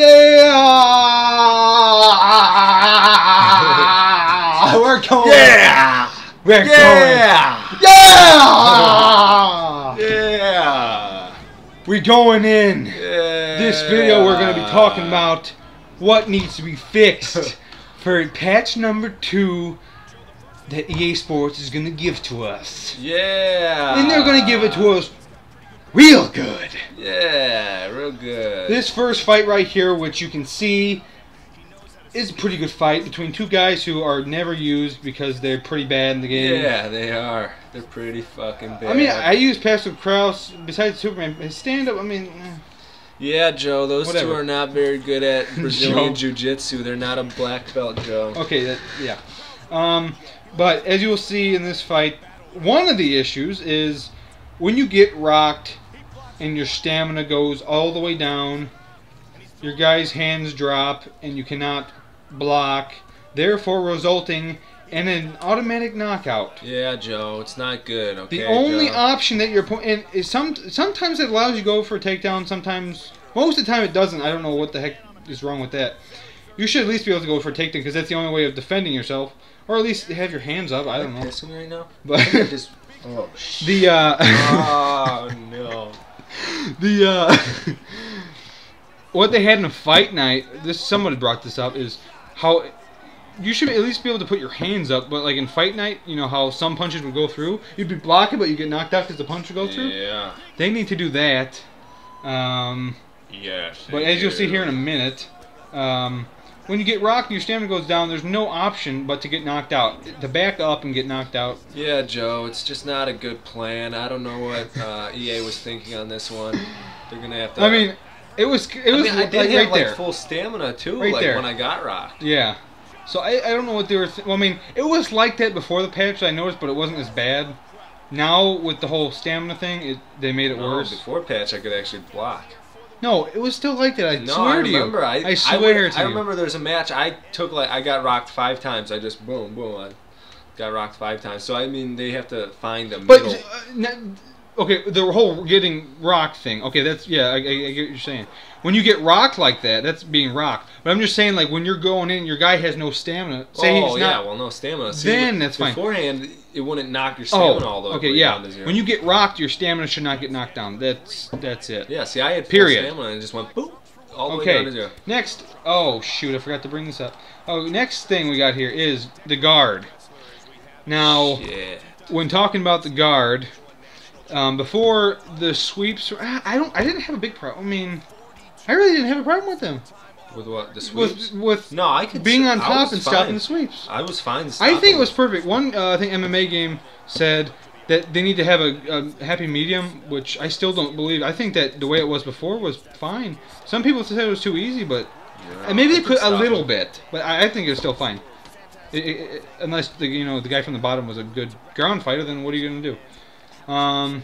Yeah! We're going. Yeah! We're Yeah! going. Yeah! Yeah! We're going in. Yeah! This video, we're going to be talking about what needs to be fixed for patch number two that EA Sports is going to give to us. Yeah! And they're going to give it to us real good. Yeah, real good. This first fight right here, which you can see, is a pretty good fight between two guys who are never used because they're pretty bad in the game. Yeah, they are. They're pretty fucking bad. I mean, I use Pascal Krauss besides Superman. His stand up, I mean, eh. Yeah, Joe, those two are not very good at Brazilian Jiu-Jitsu. They're not a black belt, Joe. okay, that, yeah. Um, but as you will see in this fight, one of the issues is when you get rocked and your stamina goes all the way down, your guy's hands drop and you cannot block, therefore resulting in an automatic knockout. Yeah, Joe, it's not good, okay? The only Joe? option that you're putting is some sometimes it allows you to go for a takedown. Sometimes, most of the time, it doesn't. I don't know what the heck is wrong with that. You should at least be able to go for a takedown because that's the only way of defending yourself, or at least have your hands up. I don't know. Pissing right now? But just. Oh, shit. the uh, oh, no. the uh, what they had in a fight night. This somebody brought this up is how you should at least be able to put your hands up. But like in fight night, you know how some punches would go through. You'd be blocking, but you get knocked out because the punch would go through. Yeah. They need to do that. Um, Yes. but as you'll see here in a minute, um, when you get rocked and your stamina goes down, there's no option but to get knocked out. To back up and get knocked out. Yeah, Joe, it's just not a good plan. I don't know what uh, EA was thinking on this one. They're gonna have to. I mean, it was it I was mean, I like, did have right like there. full stamina too, Right like there. when I got rocked. Yeah. So I, I don't know what they were. Th- well, I mean, it was like that before the patch. I noticed, but it wasn't as bad. Now with the whole stamina thing, it they made it No, worse. before patch, I could actually block. No, it was still like that. I No, swear I to remember. you. I, I I, swear went- to I you. remember there was a match. I took like I got rocked five times. I just boom, boom. I got rocked five times. So I mean, they have to find a But middle. uh, n- okay, the whole getting rocked thing. Okay, that's yeah, I, I, I get what you're saying. When you get rocked like that, that's being rocked. But I'm just saying, like when you're going in, your guy has no stamina. Say oh yeah, not. well no stamina. See, Then that's fine. Beforehand, it wouldn't knock your oh, stamina all the way okay, down yeah. to zero. When you get rocked, your stamina should not get knocked down. That's that's it. yeah, see, I had Period. stamina and just went boop all the way down Okay. to zero. Next, oh shoot, I forgot to bring this up. Oh, next thing we got here is the guard. Now, Yeah. when talking about the guard, um, before the sweeps, I don't, I didn't have a big problem. I mean, I really didn't have a problem with them. With what? The sweeps? With with no, I could being on top and fine. stopping the sweeps. I was fine. I think it was perfect. One, uh, I think MMA game said that they need to have a, a happy medium, which I still don't believe. I think that the way it was before was fine. Some people said it was too easy, but Yeah, and maybe they could a little them. bit, but I, I think it was still fine. It, it, it- unless the you know the guy from the bottom was a good ground fighter, then what are you gonna do? Um,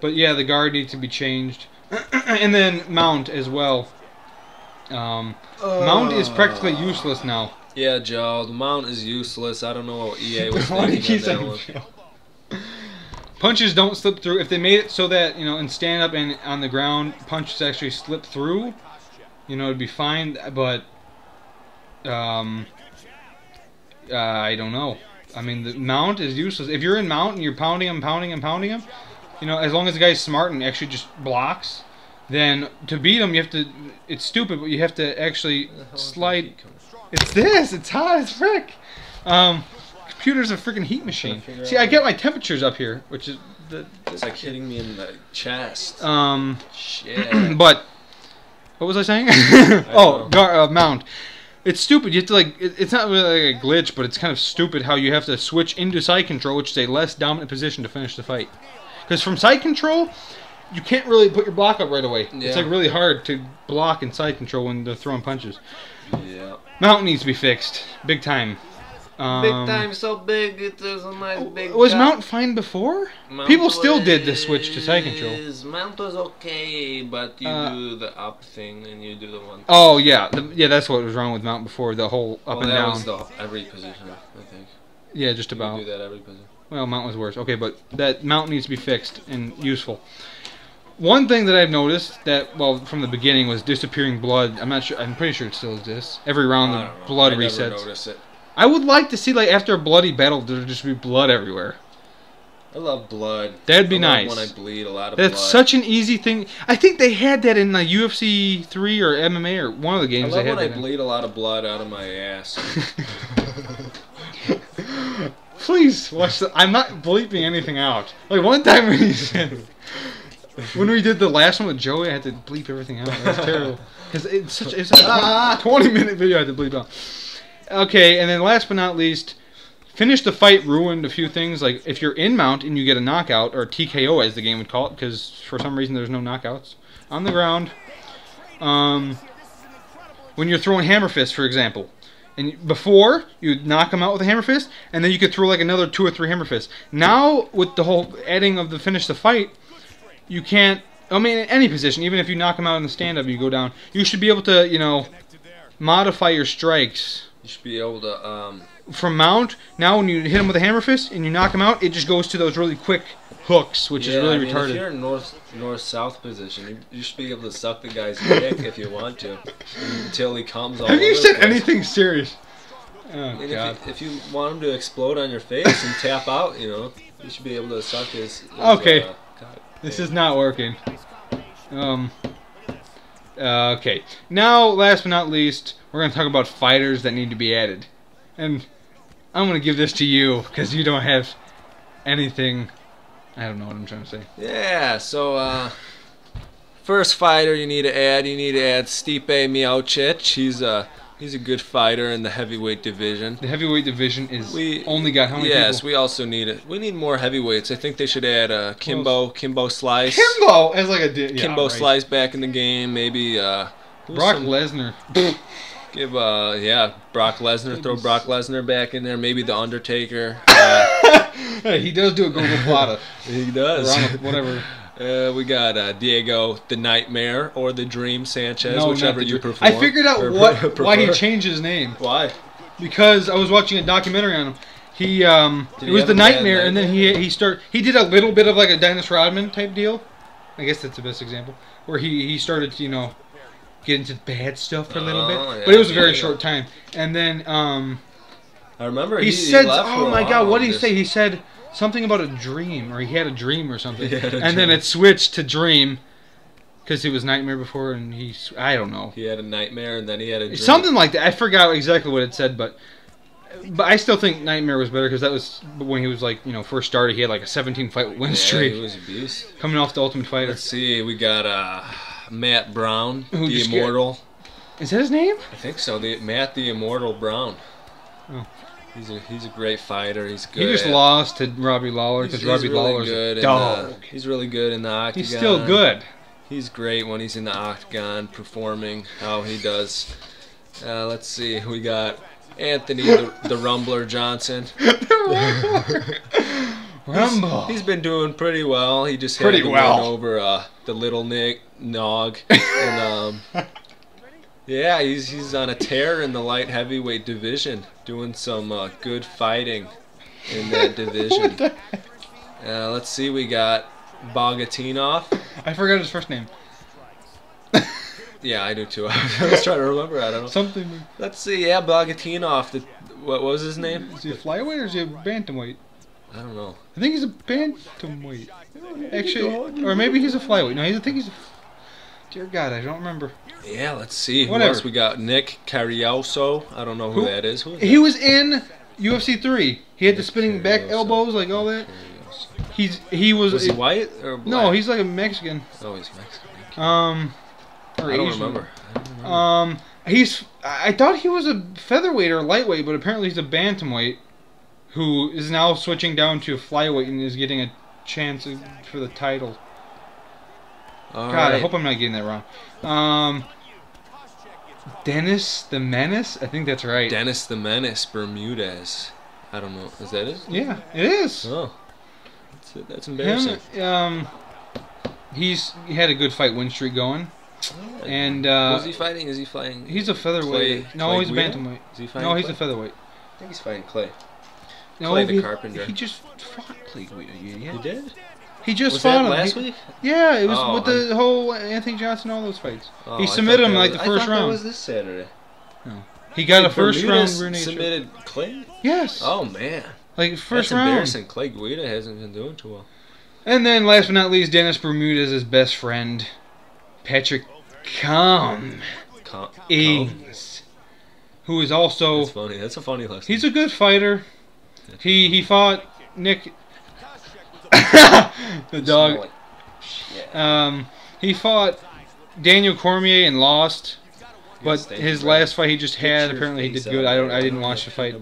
but yeah, the guard needs to be changed, and then mount as well. Um, mount is practically useless now. Yeah, Joe, the mount is useless. I don't know what EA was Why do you thinking. keep on that one. Punches don't slip through. If they made it so that you know, in stand up and on the ground, punches actually slip through, you know, it'd be fine. But um, uh, I don't know. I mean, the mount is useless. If you're in mount and you're pounding him, pounding him, pounding him, you know, as long as the guy's smart and actually just blocks, then to beat him, you have to. It's stupid, but you have to actually Where the hell is that slide. heat coming from? It's this. It's hot as frick. Um, computer's a freaking heat machine. See, I get my temperatures up here, which is the. It's like hitting me in the chest. Um, Shit. but what was I saying? don't oh, gar- uh, mount. It's stupid. You have to like. It's not really like a glitch, but it's kind of stupid how you have to switch into side control, which is a less dominant position to finish the fight. Because from side control, you can't really put your block up right away. It's like really hard to block in side control when they're throwing punches. yeah. Mount needs to be fixed, big time. Um, Big time, so big. It was a nice big. Was. Mount fine before? Mount People still did the switch to side control. Mount was okay, but you Uh, do the up thing and you do the one. Oh yeah, the, yeah. That's what was wrong with Mount before. The whole up well, and down. was the every position, I think. yeah, just You about. do that every position. Well, Mount was worse. Okay, but that Mount needs to be fixed and useful. One thing that I've noticed that well from the beginning was disappearing blood. I'm not sure. I'm pretty sure it still exists. Every round the blood I resets. I would like to see like after a bloody battle there just be blood everywhere. I love blood. That'd be I nice. When I bleed, a lot of That's blood. such an easy thing. I think they had that in the UFC three or MMA or one of the games. I love they when had I that in. bleed a lot of blood out of my ass. Please watch the. I'm not bleeping anything out. Like one time when he said, when we did the last one with Joey, I had to bleep everything out. That was terrible because it's such it's a 20 minute video. I had to bleep out. Okay, and then last but not least, finish the fight ruined a few things. Like if you're in mount and you get a knockout or TKO as the game would call it, because for some reason there's no knockouts on the ground. Um, when you're throwing hammer fist, for example. And before you'd knock them out with a hammer fist, and then you could throw like another two or three hammer fists. Now with the whole adding of the finish the fight, you can't. I mean, in any position, even if you knock them out in the stand up, you go down. You should be able to, you know, modify your strikes You should be able to. Um, from mount. Now when you hit him with a hammer fist and you knock him out, it just goes to those really quick hooks, which yeah, is really I mean, If retarded. you're in north north south position, you, you should be able to suck the guy's dick if you want to, until he comes. All Have you said place. anything serious? Oh And god. if, you, if you want him to explode on your face and tap out, you know, you should be able to suck his. his Okay. Uh, cock. This is not working. Um. uh, okay. Now, last but not least, we're gonna talk about fighters that need to be added, and I'm gonna give this to you because you don't have anything. I don't know what I'm trying to say. Yeah. So, uh, first fighter you need to add, you need to add Stipe Miocic. He's a he's a good fighter in the heavyweight division. The heavyweight division is We only got how many Yes, people? we also need it. We need more heavyweights. I think they should add uh, Kimbo, Kimbo Slice, Kimbo as like a di- yeah, Kimbo right. Slice back in the game. Maybe uh, Brock some- Lesnar. Give uh yeah Brock Lesnar. Throw Brock Lesnar back in there. Maybe the Undertaker. Uh, he does do a Gogo Plata. he does. a- whatever. Uh, we got uh, Diego the Nightmare or the Dream Sanchez, No, whichever you prefer. I figured out what prefer. why he changed his name Why? because I was watching a documentary on him. He um Did it he was the nightmare, and then he he start he did a little bit of like a Dennis Rodman type deal. I guess that's the best example where he he started you know get into bad stuff for a little Oh, bit, yeah, but it was a very yeah. short time. And then um I remember he, he, said, for "Oh my God, what did he just- say?" He said something about a dream, or he had a dream or something, He and then it switched to dream because it was nightmare before, and he—I don't know He had a nightmare and then he had a dream. something like that. I forgot exactly what it said, but but I still think nightmare was better because that was when he was like you know first started. He had like a 17 fight win Yeah, streak he was abuse. coming off the Ultimate Fighter. Let's see. We got uh, Matt Brown, Who the just get- Immortal. Is that his name? I think so. The Matt the Immortal Brown. Oh. He's a he's a great fighter. He's good. He just at- lost to Robbie Lawler because Robbie really Lawler's good a dog. the, He's really good in the octagon. He's still good. He's great when he's in the octagon performing how he does. Uh, let's see. We got Anthony the, the Rumbler Johnson. Rumble. He's been doing pretty well. He just Pretty well. over uh, the little Nick Nog. and, um, yeah, he's he's on a tear in the light heavyweight division, doing some uh, good fighting in that division. Uh, let's see, we got Bagautinov. I forgot his first name. Yeah, I do too. I was trying to remember. I don't know. Something. Let's see. Yeah, Bagautinov. The, what, what was his name? Is he a flyweight or is he a bantamweight? I don't know. I think he's a bantamweight. Actually, or maybe he's a flyweight. No, he's, I think he's a. Dear God, I don't remember. Yeah, let's see. Who else we got? Nick Cariaso. I don't know who, Who? that is. Who is He was in UFC three. He had the Nick spinning back elbows, like all that. Cariaso. He's he was. Was he white or black? no, he's like a Mexican. Oh, he's Mexican. Um, or I don't Asian. remember. I don't remember. Um, he's. I I thought he was a featherweight or lightweight, but apparently he's a bantamweight, who is now switching down to flyweight and is getting a chance for the title. All God, I hope I'm not getting that wrong. Um, Dennis the Menace. I think that's right. Dennis the Menace Bermudez. I don't know. Is that it? yeah, it is. Oh, that's, that's embarrassing. Him. Um, he's he had a good fight win streak going, and uh, Who's he fighting? Is he fighting? he's a featherweight. Clay- no, Clay he's a bantamweight. Is he fighting? No, he's Clay? a featherweight. I think he's fighting Clay. No, Clay the he, Carpenter. He just fought Clay Guida, you idiot. He did. He just Was fought that him. last He- week? Yeah, it was Oh, with the whole Anthony Johnson, all those fights. Oh, he I submitted him that like was- the I first thought That was this Saturday. Oh. He got a first Bermudez round rear submitted Clay. Yes, Oh man, like first that's round. embarrassing. Clay Guida hasn't been doing too well. And then last but not least, Dennis Bermudez' his best friend, Patrick Com Com- Com- Ings, who is also That's funny. That's a funny lesson. he's a good fighter. He he fought Nick the dog. Um, he fought Daniel Cormier and lost. But his last fight he just had apparently he did good. I don't. I didn't watch the fight.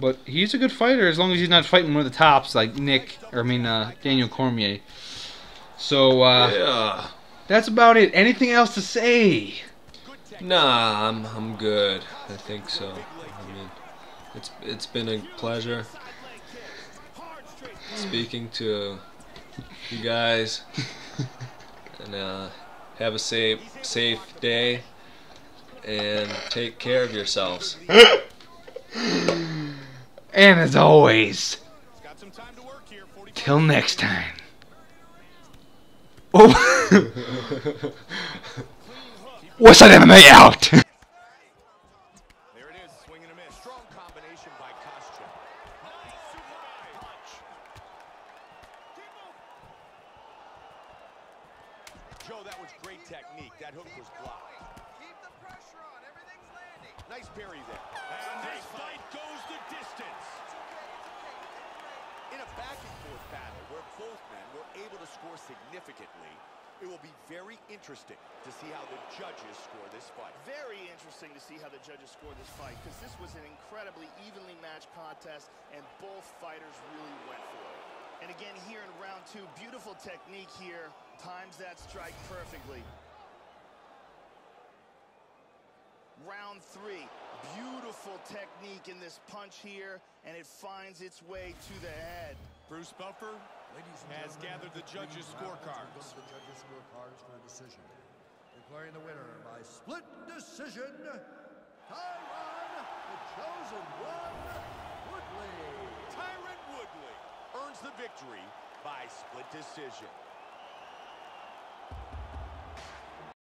But he's a good fighter as long as he's not fighting one of the tops like Nick or I mean uh, Daniel Cormier. So uh, yeah. that's about it. Anything else to say? Nah, I'm I'm good. I think so. I mean, it's it's been a pleasure speaking to you guys, and uh, have a safe safe day, and take care of yourselves. And as always, till next time. Oh, what's that MMA out? There it is, swing and a miss. Strong combination by Koscheck. Nice Superman punch. Joe, that was great technique. That hook was blocked. Keep the pressure on. Everything's landing. Nice parry there. And this fight goes the distance. In a back and forth battle where both men were able to score significantly, it will be very interesting to see how the judges score this fight. Very interesting to see how the judges score this fight because this was an incredibly evenly matched contest and both fighters really went for it. And again, here in round two, beautiful technique here. Times that strike perfectly. Round three, beautiful technique in this punch here, and it finds its way to the head. Bruce Buffer has gathered the judges' scorecards. The judges' scorecards for a decision. Declaring the winner by split decision, Tyron, the chosen one, Woodley. Tyron Woodley earns the victory by split decision.